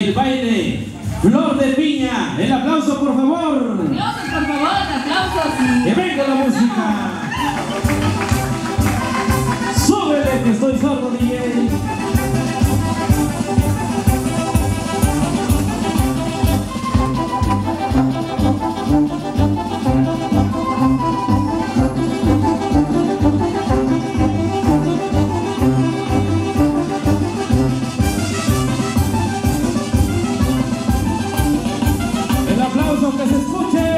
El baile, Flor de Piña, el aplauso por favor. Aplausos, por favor, aplausos. Que venga la música. Aplauso que se escuche.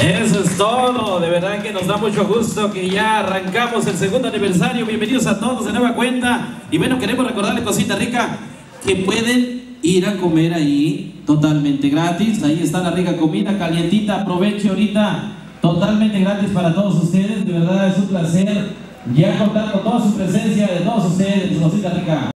Eso es todo, de verdad que nos da mucho gusto que ya arrancamos el segundo aniversario. Bienvenidos a todos de nueva cuenta. Y bueno, queremos recordarle cosita rica que pueden ir a comer ahí totalmente gratis. Ahí está la rica comida calientita. Aproveche ahorita totalmente gratis para todos ustedes. De verdad es un placer ya contar con toda su presencia de todos ustedes, cosita rica.